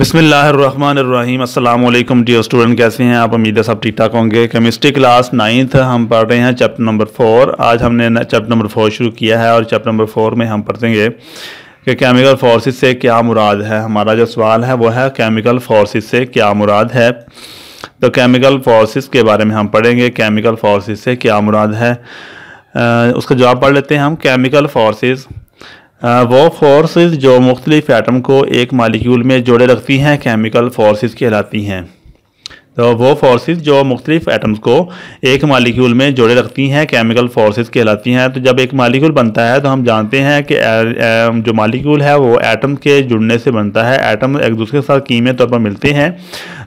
बिसमीम अल्लाम dear student, कैसे हैं आप? उम्मीद है सब ठीक ठाक होंगे। केमिस्ट्री क्लास नाइन्थ हम पढ़ रहे हैं चैप्टर नंबर फोर आज हमने चैप्टर नंबर फोर शुरू किया है और चैप्टर नंबर फोर में हम पढ़ेंगे कि केमिकल फोर्सेस से क्या मुराद है। हमारा जो सवाल है वो है केमिकल फोर्सेस से क्या मुराद है? तो केमिकल फोर्सेस के बारे में हम पढ़ेंगे। केमिकल फोर्सेस से क्या मुराद है? उसका जवाब पढ़ लेते हैं हम। केमिकल फोर्सेस वो फोर्सेस जो मुख्तलिफ़ एटम को एक मालिक्यूल में जोड़े रखती हैं केमिकल फोर्सेस कहलाती हैं। तो वो फोर्सेस जो मुख्तलिफ़ एटम्स को एक मालिक्यूल में जोड़े रखती हैं केमिकल फोर्सेस कहलाती हैं। तो जब एक मालिक्यूल बनता है तो हम जानते हैं कि जो मालिक्यूल है, वो एटम के जुड़ने से बनता है। एटम एक दूसरे के साथ कीमे तौर पर मिलते हैं।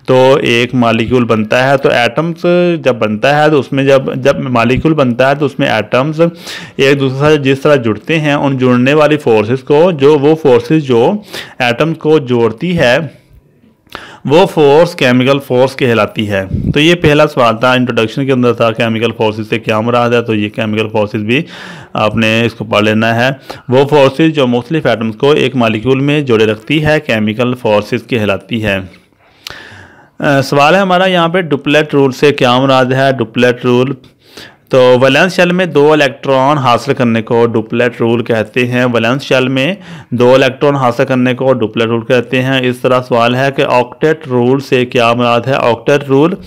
तो एक मालिक्यूल बनता है तो एटम्स जब बनता है तो उसमें जब जब मालिक्यूल बनता है तो उसमें एटम्स एक दूसरे से जिस तरह जुड़ते हैं, उन जुड़ने वाली फोर्सेस को, जो, वो फोर्सेस जो एटम्स को जोड़ती है, वो फोर्स केमिकल फोर्स कहलाती है। तो ये पहला सवाल था इंट्रोडक्शन के अंदर था केमिकल फोर्सेस से क्या मुराद है तो ये केमिकल फोर्सेस भी आपने इसको पढ़ लेना है। वो फोर्सेस जो मुख्तलिफ़ एटम्स को एक मालिक्यूल में जोड़े रखती है केमिकल फोर्सेस कहलाती है। सवाल है हमारा यहाँ पे डुप्लेट रूल से क्या मुराद है डुप्लेट रूल तो वैलेंस शेल में दो इलेक्ट्रॉन हासिल करने को डुप्लेट रूल कहते हैं। वैलेंस शेल में दो इलेक्ट्रॉन हासिल करने को डुप्लेट रूल कहते हैं। इस तरह सवाल है कि ऑक्टेट रूल से क्या मुराद है? ऑक्टेट रूल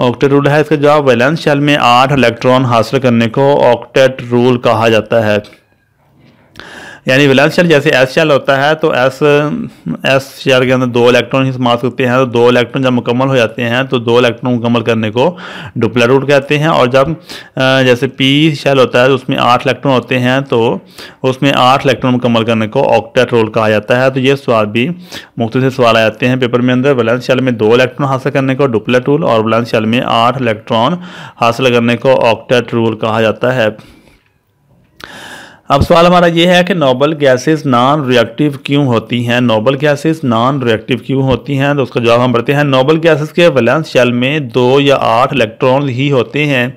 ऑक्टेट रूल है इसका जवाब। वैलेंस शेल में आठ इलेक्ट्रॉन हासिल करने को ऑक्टेट रूल कहा जाता है। यानी वैलेंस शेल जैसे एस शेल होता है तो एस एस शेल के अंदर दो इलेक्ट्रॉन ही समाप्त होते हैं तो दो इलेक्ट्रॉन जब मुकम्मल हो जाते हैं तो दो इलेक्ट्रॉन मुकम्मल करने को डुप्ला रूट कहते हैं, और जब जैसे पी शेल होता है तो उसमें आठ इलेक्ट्रॉन होते हैं तो उसमें आठ इलेक्ट्रॉन मुकम्मल करने को ऑक्टेट रोल कहा जाता है तो ये सवाल भी मुख्त से सवाल आ जाते हैं पेपर में अंदर वैलेंस शेल में दो इलेक्ट्रॉन हासिल करने को डुप्लेट रूल और वैलेंस शेल में आठ इलेक्ट्रॉन हासिल करने को ऑक्टेट रूल कहा जाता है। अब सवाल हमारा ये है कि नोबल गैसेस नॉन रिएक्टिव क्यों होती हैं? नोबल गैसेस नॉन रिएक्टिव क्यों होती हैं? तो उसका जवाब हम बढ़ते हैं। नोबल गैसेस के वैलेंस शेल में दो या आठ इलेक्ट्रॉन ही होते हैं।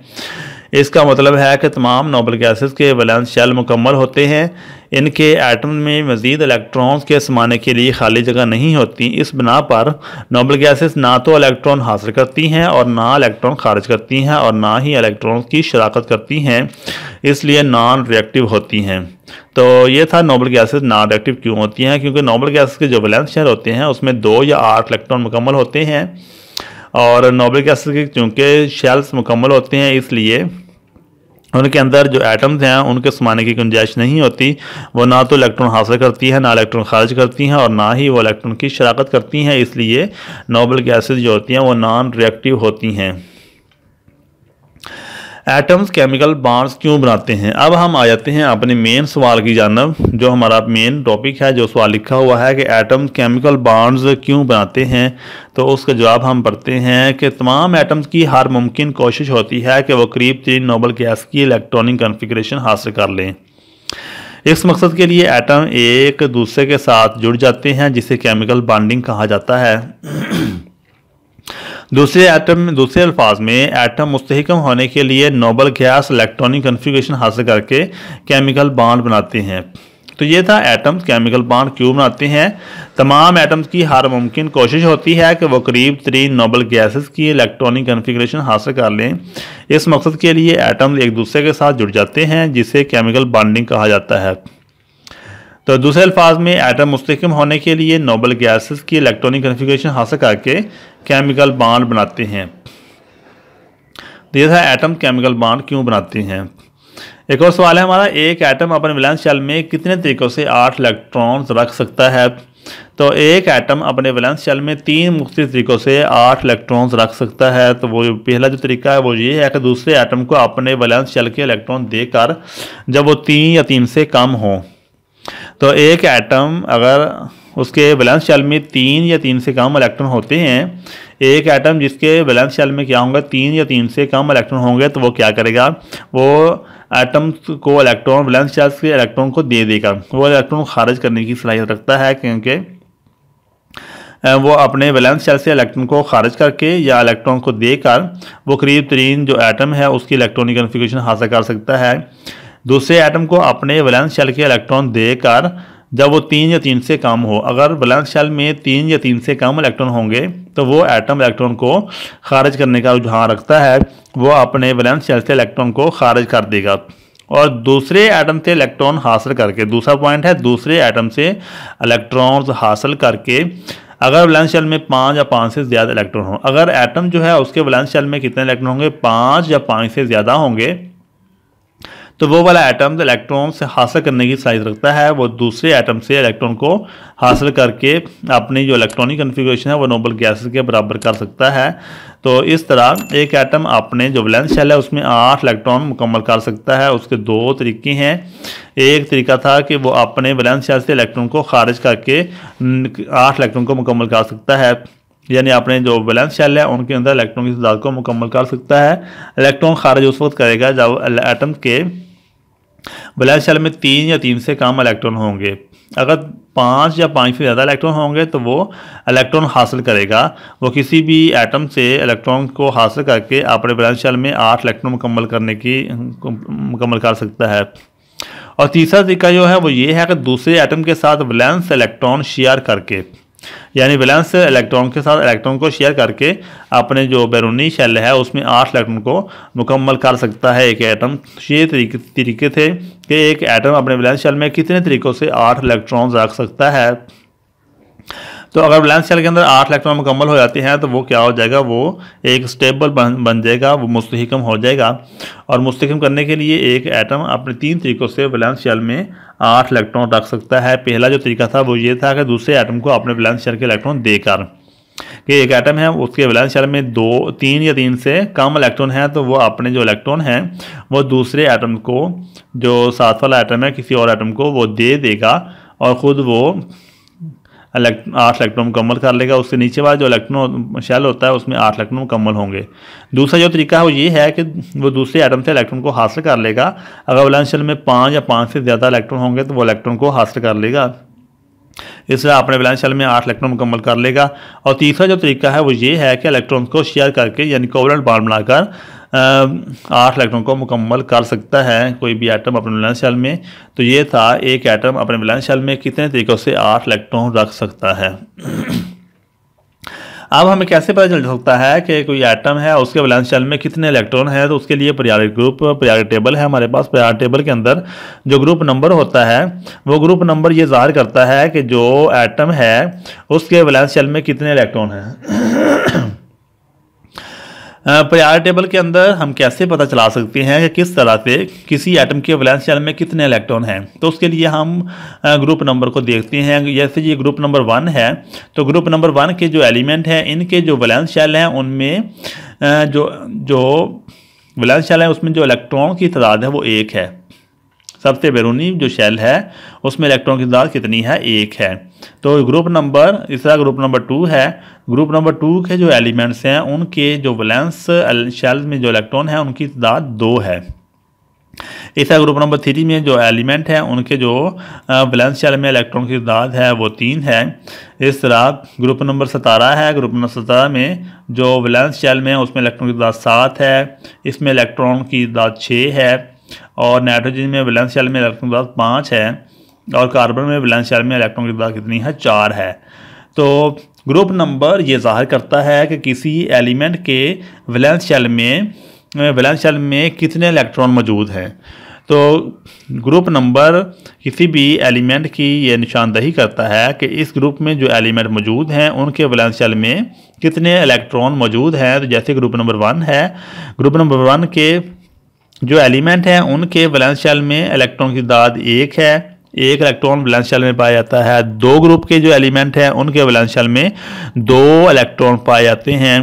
इसका मतलब है कि तमाम नोबल गैसेस के वैलेंस शेल मुकम्मल होते हैं। इनके एटम में मज़ीद इलेक्ट्रॉन्स के समाने के लिए खाली जगह नहीं होती। इस बिना पर नोबल गैसेस ना तो इलेक्ट्रॉन हासिल करती हैं और ना इलेक्ट्रॉन खारिज करती हैं और ना ही इलेक्ट्रॉन्स की शराकत करती हैं। इसलिए नॉन रिएक्टिव होती हैं। तो ये था नोबल गैसेस नॉन रिएक्टिव क्यों होती हैं? क्योंकि नोबल गैसेस के जो वैलेंस शेल होते हैं, उसमें दो या आठ इलेक्ट्रॉन मुकम्मल होते हैं। और नोबल एसिड के चूँकि शेल्स मुकम्मल होते हैं, इसलिए उनके अंदर जो एटम्स हैं, उनके समाने की गुंजाइश नहीं होती। वो ना तो इलेक्ट्रॉन हासिल करती है, ना इलेक्ट्रॉन खारिज करती हैं और ना ही वो इलेक्ट्रॉन की शराकत करती हैं। इसलिए नोबल गैसेज जो होती हैं, वो नॉन रिएक्टिव होती हैं। एटम्स केमिकल बॉन्ड्स क्यों बनाते हैं? अब हम आ जाते हैं अपने मेन सवाल की जानब, जो हमारा मेन टॉपिक है, जो सवाल लिखा हुआ है कि एटम्स केमिकल बॉन्ड्स क्यों बनाते हैं? तो उसका जवाब हम पढ़ते हैं कि तमाम एटम्स की हर मुमकिन कोशिश होती है कि वो करीब तीन नोबल गैस की इलेक्ट्रॉनिक कन्फिग्रेशन हासिल कर लें। इस मकसद के लिए एटम एक दूसरे के साथ जुड़ जाते हैं, जिसे केमिकल बॉन्डिंग कहा जाता है। दूसरे एटम में दूसरे अल्फाज में एटम मुस्तकम होने के लिए नोबल गैस इलेक्ट्रॉनिक कन्फिगेशन हासिल करके केमिकल बॉन्ड बनाते हैं। तो ये था एटम्स केमिकल बॉन्ड क्यों बनाते हैं? तमाम एटम्स की हर मुमकिन कोशिश होती है कि वो करीब तरीन नोबल गैसेस की इलेक्ट्रॉनिक कन्फिग्रेशन हासिल कर लें। इस मकसद के लिए एटम्स एक दूसरे के साथ जुड़ जाते हैं, जिसे केमिकल बॉन्डिंग कहा जाता है। तो दूसरे अल्फाज में, एटम मुस्तकम होने के लिए नोबल गैसेस की इलेक्ट्रॉनिक कन्फिग्रेशन हासिल करके केमिकल बॉन्ड बनाते हैं। तो ये था एटम केमिकल बॉन्ड क्यों बनाते हैं। एक और सवाल है, हमारा एक एटम अपने वैलेंस शेल में कितने तरीक़ों से आठ इलेक्ट्रॉन्स रख सकता है? तो एक एटम अपने वैलेंस शेल में तीन मुख्त तरीक़ों से आठ इलेक्ट्रॉन्स रख सकता है। तो वो पहला जो तरीका है, वो ये है कि दूसरे एटम को अपने वैलेंस शेल के इलेक्ट्रॉन देकर जब वो तीन या तीन से कम हों तो एक एटम अगर उसके बैलेंस शैल में तीन या तीन से कम इलेक्ट्रॉन होते हैं, एक एटम जिसके बैलेंस शैल में क्या होंगे, तीन या तीन से कम इलेक्ट्रॉन होंगे तो वो क्या करेगा? वो एटम को इलेक्ट्रॉन बैलेंस शेल के इलेक्ट्रॉन को दे देगा। वो इलेक्ट्रॉन खारिज करने की सलाहियत रखता है, क्योंकि वो अपने बैलेंस शेल से इलेक्ट्रॉन को खारिज करके या इलेक्ट्रॉन को देकर, वो करीब तरीन जो एटम है, उसकी इलेक्ट्रॉनिक कन्फिगेशन हासिल कर सकता है। दूसरे एटम को अपने वैलेंस शेल के इलेक्ट्रॉन देकर जब वो तीन या तीन से कम हो, अगर वैलेंस शेल में तीन या तीन से कम इलेक्ट्रॉन होंगे तो वो एटम इलेक्ट्रॉन को खारिज करने का रुझान रखता है। वो अपने वैलेंस शेल से इलेक्ट्रॉन को खारिज कर देगा। और दूसरे एटम से इलेक्ट्रॉन हासिल करके, दूसरा पॉइंट है, दूसरे एटम से इलेक्ट्रॉन्स हासिल करके, अगर वैलेंस शेल में पाँच या पाँच से ज़्यादा इलेक्ट्रॉन हो, अगर एटम जो है उसके वैलेंस शेल में कितने इलेक्ट्रॉन होंगे? पाँच या पाँच से ज़्यादा होंगे तो वो वाला एटम इलेक्ट्रॉन से हासिल करने की साइज़ रखता है, वो दूसरे एटम से इलेक्ट्रॉन को हासिल करके अपनी जो इलेक्ट्रॉनिक कन्फिग्रेशन है, वो नोबल गैसेस के बराबर कर सकता है। तो इस तरह एक एटम अपने जो वैलेंस शेल है, उसमें आठ इलेक्ट्रॉन मुकम्मल कर सकता है। उसके दो तरीके हैं। एक तरीका था कि वो अपने वैलेंस शेल से इलेक्ट्रॉन को खारिज करके आठ इलेक्ट्रॉन को मुकम्मल कर सकता है। यानी अपने जो वैलेंस शेल है, उनके अंदर इलेक्ट्रॉन की तादाद को मुकम्मल कर सकता है। इलेक्ट्रॉन खारिज उस वक्त करेगा जब एटम के ब्लैक शेल में तीन या तीन से कम इलेक्ट्रॉन होंगे। अगर पाँच या पाँच से ज़्यादा इलेक्ट्रॉन होंगे तो वो इलेक्ट्रॉन हासिल करेगा। वो किसी भी एटम से इलेक्ट्रॉन को हासिल करके अपने ब्लैक शेल में आठ इलेक्ट्रॉन मुकम्मल करने की, मुकम्मल कर सकता है। और तीसरा तरीका जो है, वो ये है कि दूसरे एटम के साथ वैलेंस इलेक्ट्रॉन शेयर करके यानी वैलेंस इलेक्ट्रॉन के साथ इलेक्ट्रॉन को शेयर करके अपने जो बैरूनी शैल है, उसमें आठ इलेक्ट्रॉन को मुकम्मल कर सकता है। एक एटम ये तरीके तरीके थे कि एक एटम अपने वैलेंस शैल में कितने तरीक़ों से आठ इलेक्ट्रॉन रख सकता है। तो अगर वैलेंस शेल के अंदर आठ इलेक्ट्रॉन मुकम्मल हो जाते हैं तो वो क्या हो जाएगा? वो एक स्टेबल बन बन जाएगा, वो मुस्तकम हो जाएगा। और मुस्तकम करने के लिए एक एटम अपने तीन तरीक़ों से वैलेंस शेल में आठ इलेक्ट्रॉन रख सकता है। पहला जो तरीका था, वो ये था कि दूसरे एटम को अपने वैलेंस शेल के इलेक्ट्रॉन देकर। कि एक एटम है, उसके वैलेंस शेल में दो, तीन या तीन से कम इलेक्ट्रॉन है तो वो अपने जो इलेक्ट्रॉन हैं, वो दूसरे एटम को, जो साथ वाला एटम है, किसी और एटम को वो दे देगा। और ख़ुद वो आठ इलेक्ट्रॉन मुकम्मल कर लेगा, उससे नीचे वाला जो इलेक्ट्रॉन शेल होता है, उसमें आठ इलेक्ट्रॉन मुकम्मल होंगे। दूसरा जो तरीका है, वो ये है कि वो दूसरे एटम से इलेक्ट्रॉन को हासिल कर लेगा। अगर वैलेंस शेल में पाँच या पाँच से ज़्यादा इलेक्ट्रॉन होंगे तो वो इलेक्ट्रॉन को हासिल कर लेगा। इससे अपने बैलेंस शेल में आठ इलेक्ट्रॉन मुकम्मल कर लेगा। और तीसरा जो तरीका है, वो ये है कि इलेक्ट्रॉन को शेयर करके, यानी कोवलेंट बॉन्ड बनाकर आठ इलेक्ट्रॉन को मुकम्मल कर सकता है कोई भी एटम अपने बैलेंस शेल में। तो ये था एक एटम अपने बैलेंस शेल में कितने तरीक़ों से आठ इलेक्ट्रॉन रख सकता है। अब हमें कैसे पता चल सकता है कि कोई एटम है उसके बैलेंस शेल में कितने इलेक्ट्रॉन है? तो उसके लिए परियारिक ग्रुप परियारिक टेबल है हमारे पास। परियारिक टेबल के अंदर जो ग्रुप नंबर होता है, वो ग्रुप नंबर ये ज़ाहिर करता है कि जो एटम है, उसके बैलेंस शेल में कितने इलेक्ट्रॉन हैं। प्यार टेबल के अंदर हम कैसे पता चला सकते हैं कि किस तरह से किसी आइटम के वैलेंस शेल में कितने इलेक्ट्रॉन हैं? तो उसके लिए हम ग्रुप नंबर को देखते हैं। जैसे ये ग्रुप नंबर वन है तो ग्रुप नंबर वन के जो एलिमेंट हैं, इनके जो वैलेंस शेल हैं, उनमें जो जो वैलेंस शेल है, उसमें जो इलेक्ट्रॉन की तादाद है, वो एक है। सबसे बैरूनी जो शेल है, उसमें इलेक्ट्रॉन की तादाद कितनी है? एक है। तो ग्रुप नंबर इसका ग्रुप नंबर टू है। ग्रुप नंबर टू के जो एलिमेंट्स हैं, उनके जो वैलेंस शेल में जो इलेक्ट्रॉन है, उनकी तादाद दो है। इसा ग्रुप नंबर थ्री में जो एलिमेंट हैं, उनके जो वैलेंस शेल में इलेक्ट्रॉन की तादाद है, वो तीन है। इस तरह ग्रुप नंबर सतारह है। ग्रुप नंबर सतारह में जो वैलेंस शेल में, उसमें इलेक्ट्रॉन की तादाद सात है। इसमें इलेक्ट्रॉन की तादाद छः है। और नाइट्रोजन में वैलेंस शेल में इलेक्ट्रॉन की तादाद पाँच है और कार्बन में वैलेंस शेल में इलेक्ट्रॉन की तादाद कितनी है? चार है। तो ग्रुप नंबर ये ज़ाहिर करता है कि किसी एलिमेंट के वैलेंस शेल में वैलेंस शेल में कितने इलेक्ट्रॉन मौजूद हैं। तो ग्रुप नंबर किसी भी एलिमेंट की ये निशानदही करता है कि इस ग्रुप में जो एलिमेंट मौजूद हैं, उनके वैलेंस शेल में कितने इलेक्ट्रॉन मौजूद हैं। तो जैसे ग्रुप नंबर वन है, ग्रुप नंबर वन के जो एलिमेंट हैं, उनके वैलेंस शेल में इलेक्ट्रॉन की दाद एक है। एक इलेक्ट्रॉन वैलेंस शेल में पाया जाता है। दो ग्रुप के जो एलिमेंट हैं, उनके वैलेंस शेल में दो इलेक्ट्रॉन पाए जाते हैं।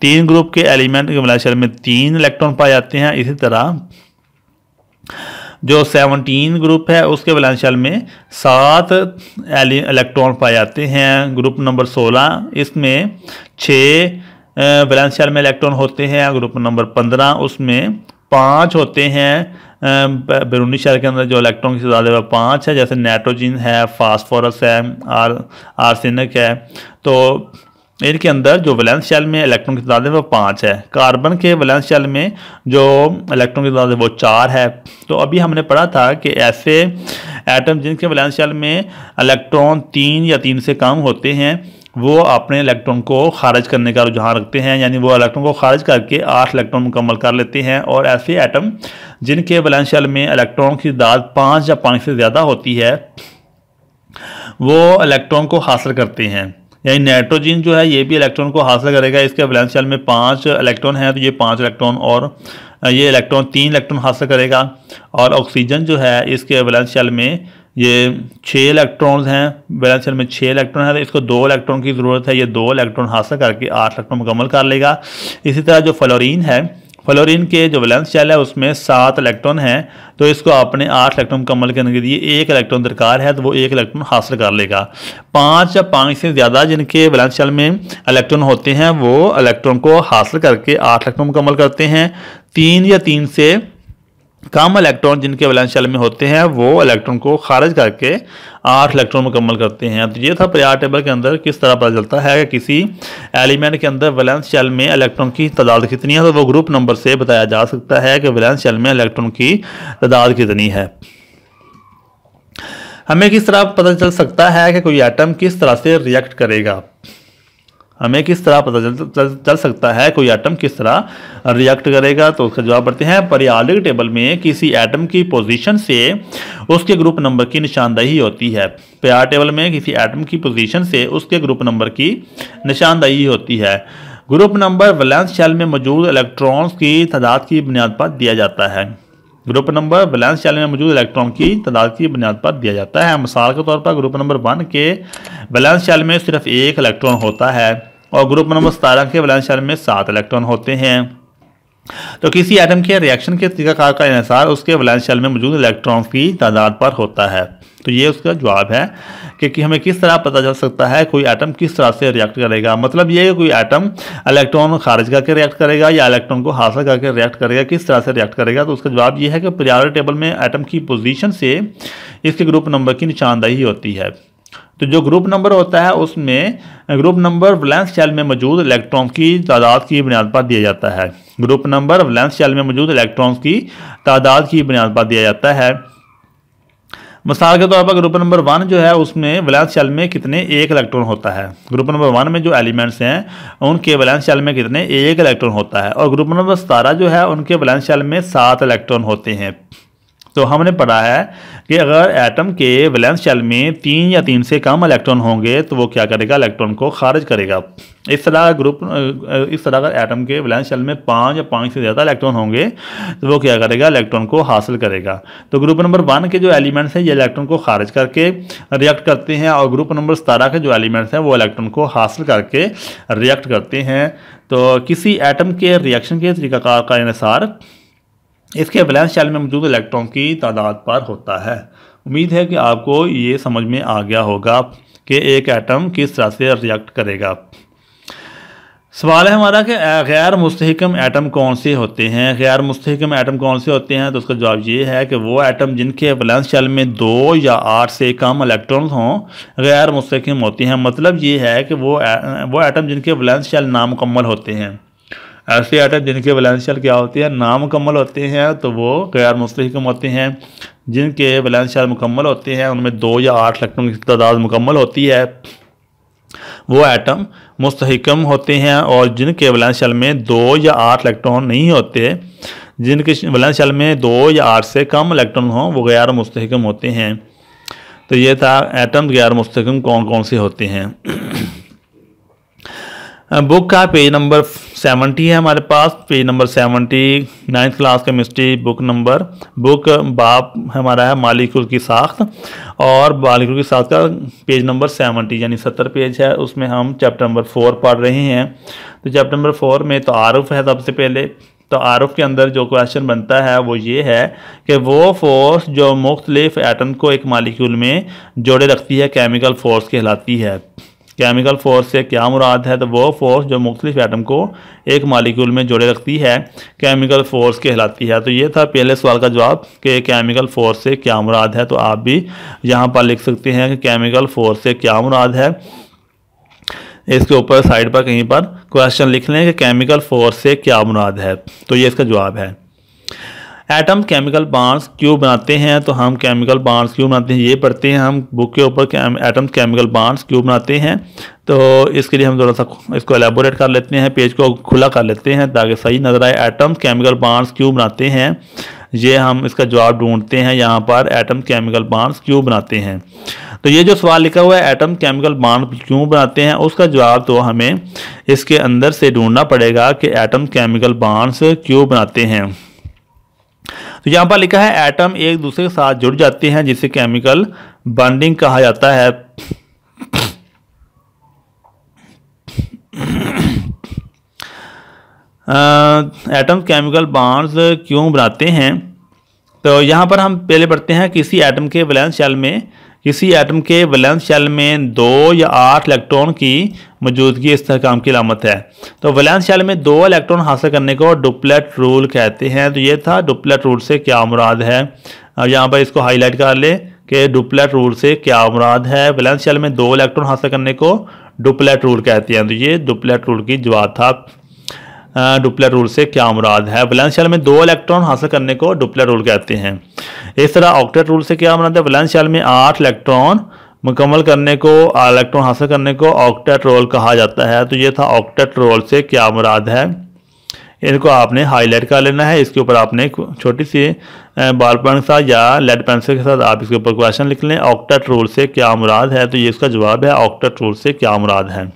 तीन ग्रुप के एलिमेंट के वैलेंस शेल में तीन इलेक्ट्रॉन पाए जाते हैं। इसी तरह जो सेवनटीन ग्रुप है, उसके वैलेंस शेल में सात इलेक्ट्रॉन पाए जाते हैं। ग्रुप नंबर सोलह, इसमें छः वैलेंस शेल में इलेक्ट्रॉन होते हैं। ग्रुप नंबर पंद्रह, उसमें पाँच होते हैं बैरूनी शहर के अंदर जो इलेक्ट्रॉन की तादाद है वह पाँच है, जैसे नाइट्रोजन है फास्फोरस है, आर आर्सेनिक है। तो इनके अंदर जो वैलेंस शैल में इलेक्ट्रॉन की तादाद है वो पाँच है कार्बन के वैलेंस शैल में जो इलेक्ट्रॉन की तादाद है वो चार है। तो अभी हमने पढ़ा था कि ऐसे एटम जिनके वैलेंस शैल में इलेक्ट्रॉन तीन या तीन से कम होते हैं वो अपने इलेक्ट्रॉन को खारिज करने का रुझान रखते हैं, यानी वो इलेक्ट्रॉन को खारिज करके आठ इलेक्ट्रॉन मुकम्मल कर लेते हैं और ऐसे एटम जिनके शेल में इलेक्ट्रॉन की दाद पाँच या पाँच से ज़्यादा होती है, वो इलेक्ट्रॉन को हासिल करते हैं। यानी नाइट्रोजन जो है, ये भी इलेक्ट्रॉन को हासिल करेगा। इसके शेल में पाँच इलेक्ट्रॉन है तो ये पाँच इलेक्ट्रॉन और, ये इलेक्ट्रॉन तीन इलेक्ट्रॉन हासिल करेगा। और ऑक्सीजन जो है, इसके वैलेंस शेल में ये छः इलेक्ट्रॉन्स हैं बैलेंस शेल में छः इलेक्ट्रॉन है तो इसको दो इलेक्ट्रॉन की ज़रूरत है, ये दो इलेक्ट्रॉन हासिल करके आठ इलेक्ट्रॉन मुकम्मल कर लेगा। इसी तरह जो फ्लोरीन है फ्लोरीन के जो वैलेंस शेल है, उसमें सात इलेक्ट्रॉन हैं तो इसको अपने आठ इलेक्ट्रॉन मुकम्मल करने के लिए एक इलेक्ट्रॉन दरकार है तो वो एक इलेक्ट्रॉन हासिल कर लेगा। पाँच या पाँच से ज़्यादा जिनके वैलेंस शेल में इलेक्ट्रॉन होते हैं, वो इलेक्ट्रॉन को हासिल करके आठ इलेक्ट्रॉन मुकम्मल करते हैं। तीन या तीन से कम इलेक्ट्रॉन जिनके वैलेंस शेल में होते हैं, वो इलेक्ट्रॉन को खारिज करके आठ इलेक्ट्रॉन मुकम्मल करते हैं। तो ये था प्रयार टेबल के अंदर किस तरह पता चलता है कि किसी एलिमेंट के अंदर वैलेंस शेल में इलेक्ट्रॉन की तादाद कितनी है तो वो ग्रुप नंबर से बताया जा सकता है कि वैलेंस शेल में इलेक्ट्रॉन की तादाद कितनी है। हमें किस तरह पता चल सकता है कि कोई आइटम किस तरह से रिएक्ट करेगा? हमें किस तरह पता चल, चल, चल सकता है कोई एटम किस तरह रिएक्ट करेगा? तो उसका जवाब बढ़ते हैं परियालिक टेबल में किसी एटम की पोजीशन से उसके ग्रुप नंबर की निशानदही होती है। प्यार टेबल में किसी एटम की पोजीशन से उसके ग्रुप नंबर की निशानदही होती है। ग्रुप नंबर वैलेंस शेल में मौजूद इलेक्ट्रॉन्स की तादाद की बुनियाद पर दिया जाता है। ग्रुप नंबर बैलेंस शैली में मौजूद इलेक्ट्रॉन की तादाद की बुनियाद पर दिया जाता है। मिसाल के तौर पर ग्रुप नंबर वन के बैलेंस शेल में सिर्फ़ एक इलेक्ट्रॉन होता है और ग्रुप नंबर सतारह के बैलेंस शेल में सात इलेक्ट्रॉन होते हैं। तो किसी एटम के रिएक्शन के तरीकाकार का इसार उसके वैलेंस शेल में मौजूद इलेक्ट्रॉन की तादाद पर होता है। तो ये उसका जवाब है कि, कि हमें किस तरह पता चल सकता है कोई एटम किस तरह से रिएक्ट करेगा। मतलब ये कोई एटम इलेक्ट्रॉन खारिज करके रिएक्ट करेगा या इलेक्ट्रॉन को हासिल करके रिएक्ट करेगा किस तरह से रिएक्ट करेगा। तो उसका जवाब ये है कि परियार टेबल में एटम की पोजिशन से इसके ग्रुप नंबर की निशानदही होती है। तो जो ग्रुप नंबर होता है उसमें ग्रुप नंबर वैलेंस शैल में मौजूद इलेक्ट्रॉन की तादाद की बुनियाद पर दिया जाता है। ग्रुप नंबर वैलेंस शैल में मौजूद इलेक्ट्रॉन्स की तादाद की बुनियाद पर दिया जाता है। मिसाल के तौर पर ग्रुप नंबर वन जो है उसमें वैलेंस शैल में कितने एक इलेक्ट्रॉन होता है। ग्रुप नंबर वन में जो एलिमेंट्स हैं, उनके वैलेंस शैल में कितने एक इलेक्ट्रॉन होता है। और ग्रुप नंबर सतारह जो है, उनके वैलेंस शैल में सात इलेक्ट्रॉन होते हैं। तो हमने पढ़ा है कि अगर एटम के वैलेंस शेल में तीन या तीन से कम इलेक्ट्रॉन होंगे तो वो क्या करेगा? इलेक्ट्रॉन को खारिज करेगा। इस तरह ग्रुप इस तरह अगर एटम के वैलेंस शेल में पाँच या पाँच से ज़्यादा इलेक्ट्रॉन होंगे तो वो क्या करेगा? इलेक्ट्रॉन को हासिल करेगा। तो ग्रुप नंबर वन के जो एलिमेंट्स हैं, ये इलेक्ट्रॉन को खारिज करके रिएक्ट करते हैं और ग्रुप नंबर सतारह के जो एलिमेंट्स हैं, वो इलेक्ट्रॉन को हासिल करके रिएक्ट करते हैं। तो किसी एटम के रिएक्शन के तरीकाकार का अनुसार इसके वैलेंस शेल में मौजूद इलेक्ट्रॉन की तादाद पर होता है। उम्मीद है कि आपको ये समझ में आ गया होगा कि एक एटम किस तरह से रिएक्ट करेगा। सवाल है हमारा कि गैर मुस्तकम एटम कौन से होते हैं? गैर मुस्तकम एटम कौन से होते हैं? तो उसका जवाब ये है कि वो एटम जिनके वैलेंस शेल में दो या आठ से कम इलेक्ट्रॉन्स हों, गैर मुस्तकम होते हैं। मतलब ये है कि वो वो एटम जिनके वैलेंस शेल नामुकम्मल होते हैं। ऐसे आइटम जिनके बैलेंशियल क्या होते हैं? नामुकम्मल होते हैं तो वो गैर मुस्तकम होते हैं। जिनके बैलेंशियल मुकम्मल होते हैं, उनमें दो या आठ इलेक्ट्रॉन की तादाद मुकम्मल होती है। वो एटम मुस्तकम होते हैं और जिनके बैलेंशियल में दो या आठ इलेक्ट्रॉन नहीं होते, जिनके बैलेंशियल में दो या आठ से कम इलेक्ट्रॉन हों, वो गैर मुस्तकम होते हैं। तो ये था एटम गैर मुस्तकम कौन कौन से होते हैं? बुक का पेज नंबर सेवेंटी है हमारे पास page number seventy ninth class chemistry book number book बाप हमारा है मालिकुल की साख्त और मालिकुल की साख्त का पेज नंबर सेवेंटी यानी सत्तर पेज है, उसमें हम चैप्टर नंबर फोर पढ़ रहे हैं। तो चैप्टर नंबर फोर में तो आरफ है सबसे पहले तो आरफ के अंदर जो क्वेश्चन बनता है, वो ये है कि वो फोर्स जो मुख्तलिफ़ एटम को एक मालिक्यूल में जोड़े रखती है केमिकल फोर्स कहलाती है। केमिकल फोर्स से क्या मुराद है? तो वो फोर्स जो मुख्तलिफ़ एटम को एक मालिक्यूल में जोड़े रखती है केमिकल फोर्स कहलाती है। तो ये था पहले सवाल का जवाब कि केमिकल फोर्स से क्या मुराद है? तो आप भी यहाँ पर लिख सकते हैं कि केमिकल फोर्स से क्या मुराद है। इसके ऊपर साइड पर कहीं पर क्वेश्चन लिख लें कि केमिकल फोर्स से क्या मुराद है। तो ये इसका जवाब है। एटम केमिकल बांड्स क्यों बनाते हैं? तो हम केमिकल बांड्स क्यों बनाते हैं? ये पढ़ते हैं हम बुक के ऊपर एटम केमिकल बांड्स क्यों बनाते हैं। तो इसके लिए हम थोड़ा सा इसको एलेबोरेट कर लेते हैं, पेज को खुला कर लेते हैं, ताकि सही नज़र आए एटम केमिकल बांड्स क्यों बनाते हैं। ये हम इसका जवाब ढूंढते हैं यहाँ पर, एटम केमिकल बांड्स क्यों बनाते हैं। तो ये जो सवाल लिखा हुआ है, एटम केमिकल बांड क्यों बनाते हैं, उसका जवाब तो हमें इसके अंदर से ढूंढना पड़ेगा कि एटम केमिकल बांड्स क्यों बनाते हैं। तो यहाँ पर लिखा है एटम एक दूसरे के साथ जुड़ जाते हैं, जिसे केमिकल बॉन्डिंग कहा जाता है। एटम केमिकल बॉन्ड्स क्यों बनाते हैं? तो यहाँ पर हम पहले पढ़ते हैं, किसी एटम के वैलेंस शेल में किसी एटम के वैलेंस शेल में दो या आठ इलेक्ट्रॉन की मौजूदगी इस तरह की लामत है। तो वैलेंस शेल में दो इलेक्ट्रॉन हासिल करने को डुप्लेट रूल कहते हैं। तो ये था डुप्लेट रूल से क्या मुराद है। अब यहाँ पर इसको हाईलाइट कर ले कि डुप्लेट रूल से क्या मुराद है। वैलेंस शेल में दो इलेक्ट्रॉन हासिल करने को डुप्लेट रूल कहते हैं। तो ये डुप्लेट रूल की जवाब था। डुप्लेट रूल से क्या मुराद है? वैलेंस शेल में दो इलेक्ट्रॉन हासिल करने को डुप्लेट रूल कहते हैं। इस तरह ऑक्टेट रूल से क्या मुराद है? वैलेंस शेल में आठ इलेक्ट्रॉन मुकम्मल करने को इलेक्ट्रॉन हासिल करने को ऑक्टेट रोल कहा जाता है। तो ये था ऑक्टेट रोल से क्या मुराद है? इनको आपने हाईलाइट कर लेना है। इसके ऊपर आपने छोटी सी बाल पेन के साथ या लेड पेंसिल के साथ आप इसके ऊपर क्वेश्चन लिख लें। ऑक्टेट रोल से क्या मुराद है? तो ये इसका जवाब है ऑक्टेट रूल से क्या मुराद है?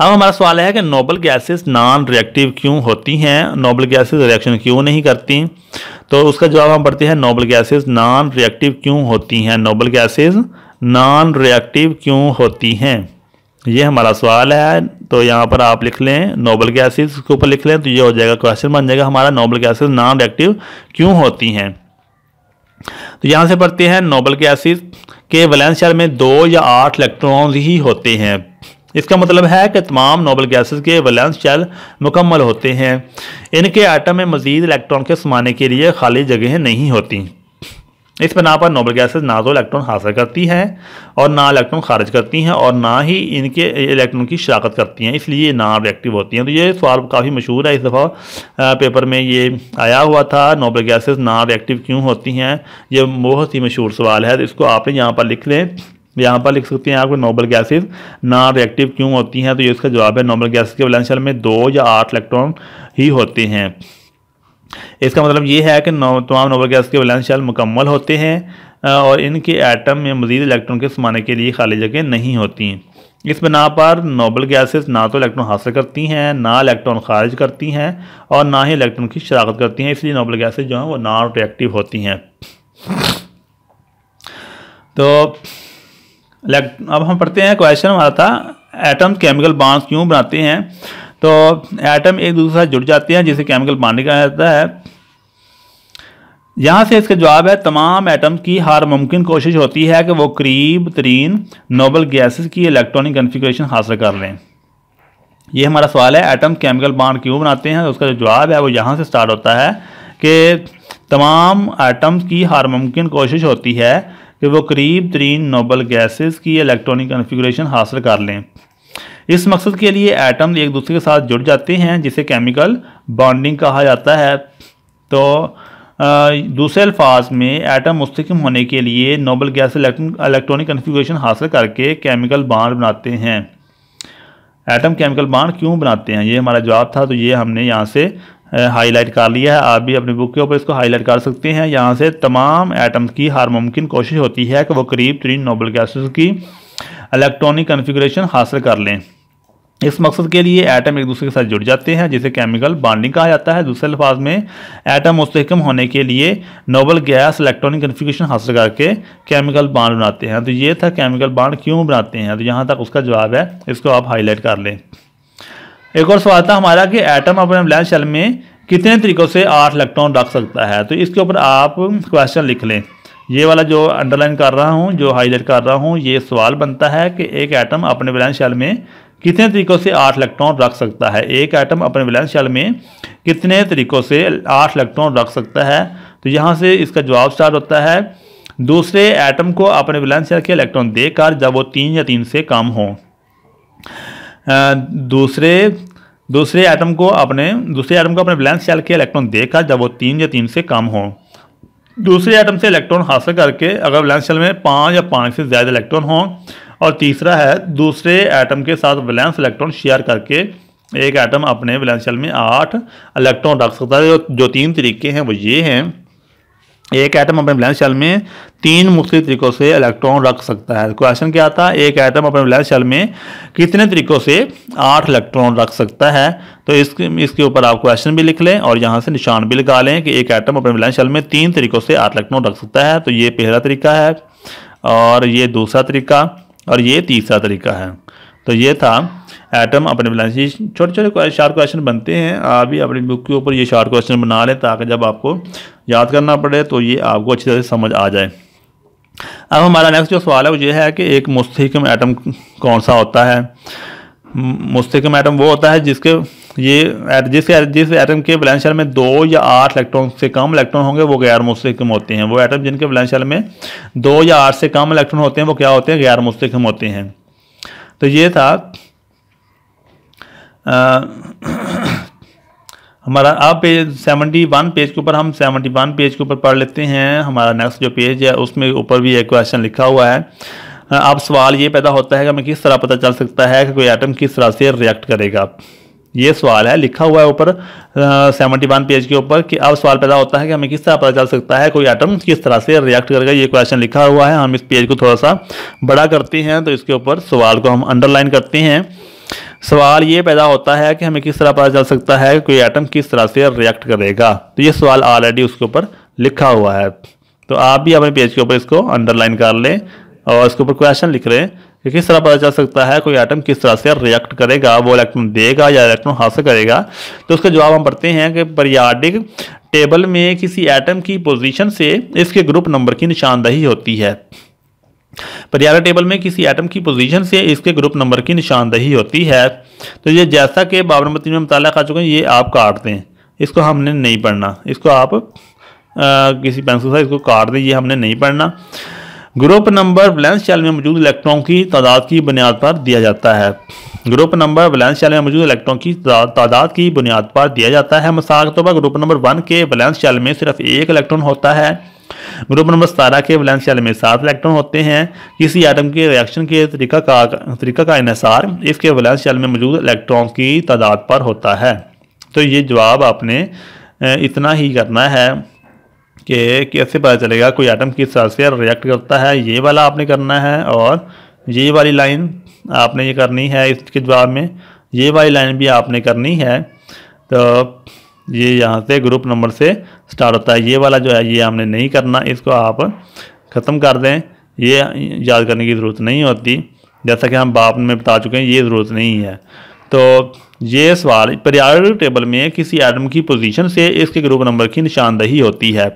अब हमारा सवाल है कि नोबल गैसेस नॉन रिएक्टिव क्यों होती हैं? नोबल गैसेस रिएक्शन क्यों नहीं करती? तो उसका जवाब हम पढ़ते हैं, नोबल गैसेस नॉन रिएक्टिव क्यों होती हैं? नोबल गैसेस नॉन रिएक्टिव क्यों होती हैं? ये हमारा सवाल है तो यहाँ पर आप लिख लें, नोबल गैसेस के ऊपर लिख लें तो ये हो जाएगा क्वेश्चन बन जाएगा हमारा नोबल गैसेस नॉन रिएक्टिव क्यों होती हैं? तो यहाँ से पढ़ते हैं, नोबल गैसेस के वैलेंस शेल में दो या आठ इलेक्ट्रॉन ही होते हैं। इसका मतलब है कि तमाम नोबल गैसेस के वैलेंस शेल मुकम्मल होते हैं। इनके आइटम में मजीद इलेक्ट्रॉन के समाने के लिए खाली जगह नहीं होती। इस बना पर नोबल गैसेस ना तो इलेक्ट्रॉन हासिल करती हैं और ना इलेक्ट्रॉन खारिज करती हैं और ना ही इनके इलेक्ट्रॉन की शराकत करती हैं, इसलिए ना रिएक्टिव होती हैं। तो ये सवाल काफ़ी मशहूर है। इस दफ़ा पेपर में ये आया हुआ था नोबल गैसेस ना रिएक्टिव क्यों होती हैं? ये बहुत ही मशहूर सवाल है। तो इसको आपने यहाँ पर लिख लें। यहाँ पर लिख सकते हैं आपको नोबल गैसेज ना रिएक्टिव क्यों होती हैं? तो ये इसका जवाब है, नोबल गैसेज के वैलेंस में दो या आठ इलेक्ट्रॉन ही होते हैं। इसका मतलब ये है कि तमाम नोबल गैस के वैलेंस शेल मुकम्मल होते हैं और इनके एटम में मजीद इलेक्ट्रॉन के समाने के लिए खाली जगह नहीं होती। इस बिना पर नोबल गैसेस ना तो इलेक्ट्रॉन हासिल करती हैं, ना इलेक्ट्रॉन खारिज करती हैं, और ना ही इलेक्ट्रॉन की शराकत करती हैं, इसलिए नोबल गैसेज जो हैं वो नॉन रिएक्टिव होती हैं। तो अब हम पढ़ते हैं क्वेश्चन हमारा था एटम केमिकल बांड्स क्यों बनाते हैं? तो एटम एक दूसरे से जुड़ जाते हैं, जिसे केमिकल बॉन्डिंग कहा जाता है। यहाँ से इसका जवाब है, तमाम एटम की हर मुमकिन कोशिश होती है कि वो करीब तरीन नोबल गैसेस की इलेक्ट्रॉनिक कन्फिग्रेशन हासिल कर लें। ये हमारा सवाल है एटम केमिकल बॉन्ड क्यों बनाते हैं? तो उसका जो जवाब है, वो यहाँ से स्टार्ट होता है कि तमाम एटम्स की हर मुमकिन कोशिश होती है कि वो करीब तरीन नोबल गैसेस की इलेक्ट्रॉनिक कन्फिग्रेशन हासिल कर लें। इस मकसद के लिए एटम एक दूसरे के साथ जुड़ जाते हैं, जिसे केमिकल बॉन्डिंग कहा जाता है। तो दूसरे अल्फाज में, एटम मुस्तकम होने के लिए नोबल गैस इलेक्ट्रॉनिक कन्फिग्रेशन हासिल करके केमिकल बाड बनाते हैं। एटम केमिकल बाड क्यों बनाते हैं? ये हमारा जवाब था तो ये हमने यहाँ से हाईलाइट कर लिया है। आप भी अपनी बुक के ऊपर इसको हाईलाइट कर सकते हैं। यहाँ से तमाम एटम्स की हर मुमकिन कोशिश होती है कि वो करीब तरीन नोबल गैसेस की इलेक्ट्रॉनिक कन्फिग्रेशन हासिल कर लें। इस मकसद के लिए एटम एक दूसरे के साथ जुड़ जाते हैं, जिसे केमिकल बॉन्डिंग कहा जाता है। दूसरे अल्फाज में एटम मुस्तकम होने के लिए नोबल गैस इलेक्ट्रॉनिक कन्फिग्रेशन हासिल करके केमिकल बॉन्ड बनाते हैं। तो ये था केमिकल बॉन्ड क्यों बनाते हैं? तो यहाँ तक उसका जवाब है। इसको आप हाईलाइट कर लें। एक और सवाल था हमारा कि एटम अपने ब्लैंक शेल में कितने तरीक़ों से आठ इलेक्ट्रॉन रख सकता है? तो इसके ऊपर आप क्वेश्चन लिख लें। ये वाला जो अंडरलाइन कर रहा हूँ, जो हाईलाइट कर रहा हूँ, ये सवाल बनता है कि एक एटम अपने वैलेंस शेल में कितने तरीक़ों से आठ इलेक्ट्रॉन रख सकता है? एक एटम अपने वैलेंस शेल में कितने तरीक़ों से आठ इलेक्ट्रॉन रख सकता है? तो यहाँ से इसका जवाब स्टार्ट होता है, दूसरे एटम को अपने वैलेंस शेल के इलेक्ट्रॉन देकर जब वो तीन या तीन से कम हों। दूसरे दूसरे आइटम को अपने, दूसरे आइटम को अपने वैलेंस शेल के इलेक्ट्रॉन देकर जब वो तीन या तीन से कम हो। दूसरे आइटम से इलेक्ट्रॉन हासिल करके अगर वैलेंस शेल में पाँच या पाँच से ज़्यादा इलेक्ट्रॉन हों, और तीसरा है, दूसरे एटम के साथ वैलेंस इलेक्ट्रॉन शेयर करके एक एटम अपने वैलेंस शेल में आठ इलेक्ट्रॉन रख सकता है। जो तीन तरीके हैं, वो ये हैं। एक एटम अपने वैलेंस शेल में तीन मुख्तलिफ़ तरीक़ों से इलेक्ट्रॉन रख सकता है। क्वेश्चन क्या था? एक एटम अपने वैलेंस शेल में कितने तरीक़ों से आठ इलेक्ट्रॉन रख सकता है? तो इसके इसके ऊपर आप क्वेश्चन भी लिख लें और यहाँ से निशान भी लगा लें कि एक एटम अपने वैलेंस शेल में तीन तरीक़ों से आठ इलेक्ट्रॉन रख सकता है। तो ये पहला तरीका है और ये दूसरा तरीका और ये तीसरा तरीका है। तो ये था एटम अपने बैलेंस छोटे छोटे शार्ट क्वेश्चन बनते हैं। आप भी अपनी बुक के ऊपर ये शार्ट क्वेश्चन बना लें ताकि जब आपको याद करना पड़े तो ये आपको अच्छी तरह से समझ आ जाए। अब हमारा नेक्स्ट जो सवाल है वो ये है कि एक मुस्तकम एटम कौन सा होता है? मुस्तकम एटम वो होता है जिसके, ये, जिस जिस एटम के वैलेंस शेल में दो या आठ इलेक्ट्रॉन से कम इलेक्ट्रॉन होंगे, वो गैर मुस्तकम होते हैं। वो एटम जिनके वैलेंस शेल में दो या आठ से कम इलेक्ट्रॉन होते हैं, वो क्या होते हैं? गैर मुस्तकम होते हैं। तो ये था हमारा अब पेज सेवेंटी वन पेज के ऊपर, हम सेवेंटी वन पेज के ऊपर पढ़ लेते हैं। हमारा नेक्स्ट जो पेज है, उसमें ऊपर भी एक क्वेश्चन लिखा हुआ है। अब सवाल ये पैदा होता है कि हमें किस तरह पता चल सकता है कि कोई आइटम किस तरह से रिएक्ट करेगा। ये सवाल है, लिखा हुआ है ऊपर सेवेंटी वन पेज के ऊपर कि अब सवाल पैदा होता है कि हमें किस तरह पता चल सकता है कोई आइटम किस तरह से रिएक्ट करेगा। ये क्वेश्चन लिखा हुआ है, हम इस पेज को थोड़ा सा बड़ा करते हैं तो इसके ऊपर सवाल को हम अंडरलाइन करते हैं। सवाल ये पैदा होता है कि हमें किस तरह पता चल सकता है कोई एटम किस तरह से रिएक्ट करेगा। तो ये सवाल ऑलरेडी उसके ऊपर लिखा हुआ है। तो आप भी अपने पेज के ऊपर इसको अंडरलाइन कर लें और इसके ऊपर क्वेश्चन लिख रहे हैं कि किस तरह पता चल सकता है कोई आइटम किस तरह से रिएक्ट करेगा, वो इलेक्ट्रॉन देगा या इलेक्ट्रॉन हासिल करेगा। तो उसका जवाब हम पढ़ते हैं कि परियाडिक टेबल में किसी एटम की पोजीशन से इसके ग्रुप नंबर की निशानदही होती है। परियाडिक टेबल में किसी एटम की पोजीशन से इसके ग्रुप नंबर की निशानदही होती है। तो ये जैसा कि बाबर में मुताला आ चुके हैं ये आप काट दें। इसको हमने नहीं पढ़ना। इसको आप आ, किसी पेंसिल से इसको काट दें ये हमने नहीं पढ़ना। ग्रुप नंबर वैलेंस शेल में मौजूद इलेक्ट्रॉन की तादाद की बुनियाद पर दिया जाता है। ग्रुप नंबर वैलेंस शेल में मौजूद इलेक्ट्रॉन की तादाद की बुनियाद पर दिया जाता है। मिसाल के तौर पर ग्रुप नंबर वन के वैलेंस शेल में सिर्फ़ एक इलेक्ट्रॉन होता है। ग्रुप नंबर सतारह के वैलेंस शेल में सात इलेक्ट्रॉन होते हैं। किसी आइटम के रिएक्शन के तरीका का तरीका का इसार इसके वैलेंस शेल में मौजूद इलेक्ट्रॉन की तादाद पर होता है। तो ये जवाब आपने इतना ही करना है कि कैसे पता चलेगा कोई आइटम किस तरह से रिएक्ट करता है। ये वाला आपने करना है और ये वाली लाइन आपने ये करनी है इसके जवाब में। ये वाली लाइन भी आपने करनी है। तो ये यहाँ से ग्रुप नंबर से स्टार्ट होता है। ये वाला जो है, ये हमने नहीं करना, इसको आप ख़त्म कर दें। ये याद करने की ज़रूरत नहीं होती। जैसा कि हम बाप में बता चुके हैं, ये ज़रूरत नहीं है। तो ये सवाल पर्यावरण टेबल में किसी एटम की पोजीशन से इसके ग्रुप नंबर की निशानदही होती है।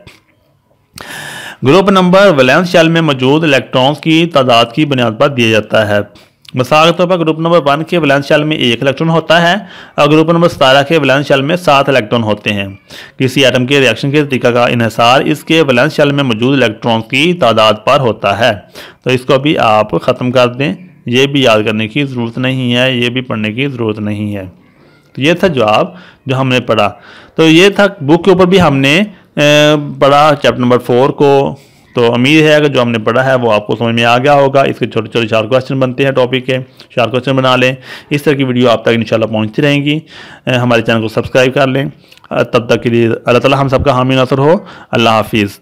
ग्रुप नंबर वैलेंस शेल में मौजूद इलेक्ट्रॉन्स की तादाद की बुनियाद पर दिया जाता है। मिसाल के तौर पर ग्रुप नंबर वन के वैलेंस शेल में एक इलेक्ट्रॉन होता है और ग्रुप नंबर सतारह के वैलेंस शेल में सात इलेक्ट्रॉन होते हैं। किसी एटम के रिएक्शन के तरीका का इन्सार इसके वैलेंस शेल में मौजूद इलेक्ट्रॉन की तादाद पर होता है। तो इसको भी आप ख़त्म कर दें। ये भी याद करने की ज़रूरत नहीं है, ये भी पढ़ने की ज़रूरत नहीं है। तो ये था जवाब जो हमने पढ़ा। तो ये था बुक के ऊपर भी हमने पढ़ा चैप्टर नंबर फोर को। तो उम्मीद है अगर जो हमने पढ़ा है वो आपको समझ में आ गया होगा। इसके छोटे छोटे चार क्वेश्चन बनते हैं टॉपिक के। चार क्वेश्चन बना लें। इस तरह की वीडियो आप तक इंशाल्लाह पहुँचती रहेंगी। हमारे चैनल को सब्सक्राइब कर लें। तब तक के लिए अल्लाह ताला हम सबका हामी नसर हो। अल्लाह हाफिज़।